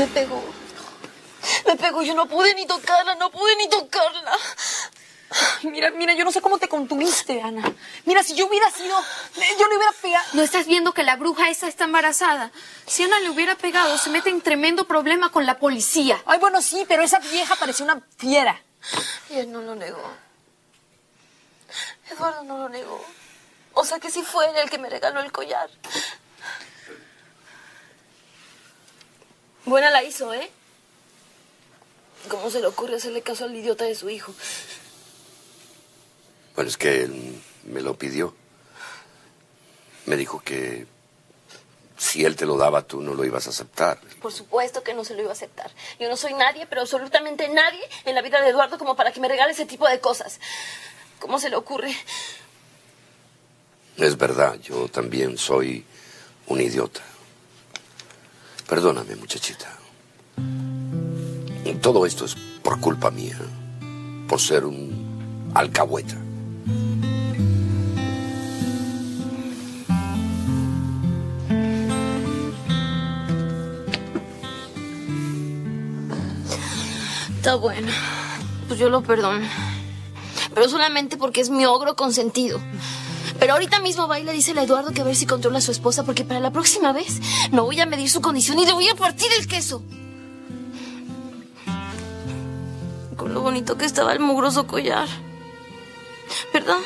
Me pegó. Me pegó, yo no pude ni tocarla, no pude ni tocarla. Mira, mira, yo no sé cómo te contuviste, Ana. Mira, si yo hubiera sido, yo le hubiera pegado. ¿No estás viendo que la bruja esa está embarazada? Si Ana le hubiera pegado, se mete en tremendo problema con la policía. Ay, bueno, sí, pero esa vieja parecía una fiera. Y él no lo negó. Eduardo no lo negó. O sea que sí fue él el que me regaló el collar. Buena la hizo, ¿eh? ¿Cómo se le ocurre hacerle caso al idiota de su hijo? Bueno, es que él me lo pidió. Me dijo que si él te lo daba, tú no lo ibas a aceptar. Por supuesto que no se lo iba a aceptar. Yo no soy nadie, pero absolutamente nadie en la vida de Eduardo como para que me regale ese tipo de cosas. ¿Cómo se le ocurre? Es verdad, yo también soy un idiota. Perdóname, muchachita. Todo esto es por culpa mía, por ser un alcahueta. Está bueno. Pues yo lo perdono. Pero solamente porque es mi ogro consentido. Pero ahorita mismo va y le dice a Eduardo que a ver si controla a su esposa, porque para la próxima vez no voy a medir su condición y le voy a partir el queso. Con lo bonito que estaba el mugroso collar. ¿Verdad?